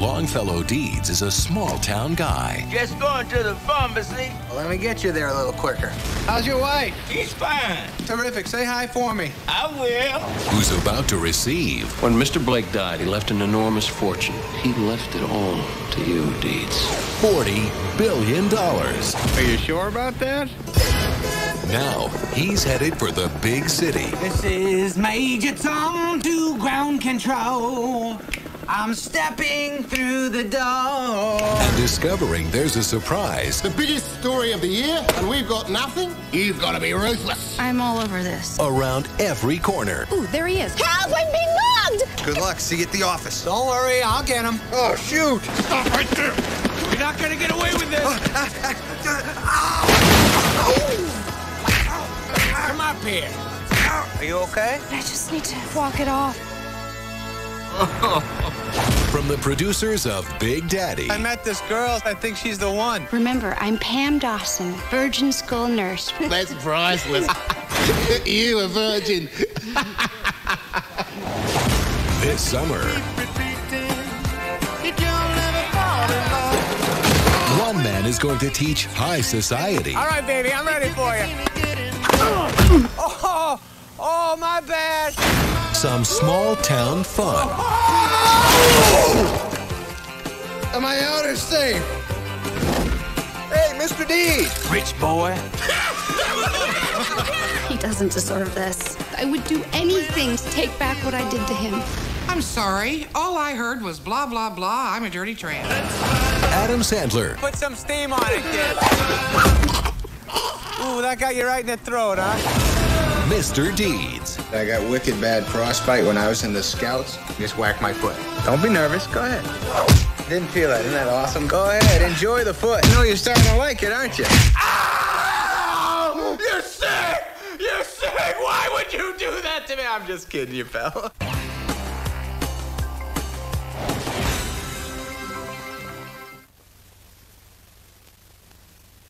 Longfellow Deeds is a small town guy Just going to the pharmacy. Well, let me get you there a little quicker. How's your wife? He's fine. Terrific. Say hi for me. I will. who's about to receive When Mr. Blake died, he left an enormous fortune. He left it all to you, Deeds. $40 billion. Are you sure about that? Now he's headed for the big city. This is Major Tom to ground control. I'm stepping through the door. and discovering there's a surprise The biggest story of the year, and we've got nothing? You've got to be ruthless. I'm all over this. around every corner. Ooh, there he is. Help! I'm being mugged! Good luck. See you at the office. Don't worry, I'll get him. Oh, shoot. Stop right there. You're not gonna get away with this. Come up here. Are you okay? I just need to walk it off. From the producers of Big Daddy I met this girl. I think she's the one. Remember, I'm Pam Dawson, virgin school nurse. That's priceless. you a virgin. this summer. One man is going to teach high society. All right, baby, I'm ready for you. Oh, oh, my bad. Some small town fun. Am I out or safe? Hey, Mr. D. Rich boy. He doesn't deserve this. I would do anything to take back what I did to him. I'm sorry. All I heard was blah, blah, blah. I'm a dirty tramp. Adam Sandler, Put some steam on it, kid. Ooh, that got you right in the throat, huh? Mr. Deeds, I got wicked bad frostbite when I was in the scouts. Just whacked my foot. Don't be nervous. Go ahead. Didn't feel it. Isn't that awesome? Go ahead. Enjoy the foot. You know you're starting to like it, aren't you? You're sick! You're sick! Why would you do that to me? I'm just kidding you, pal.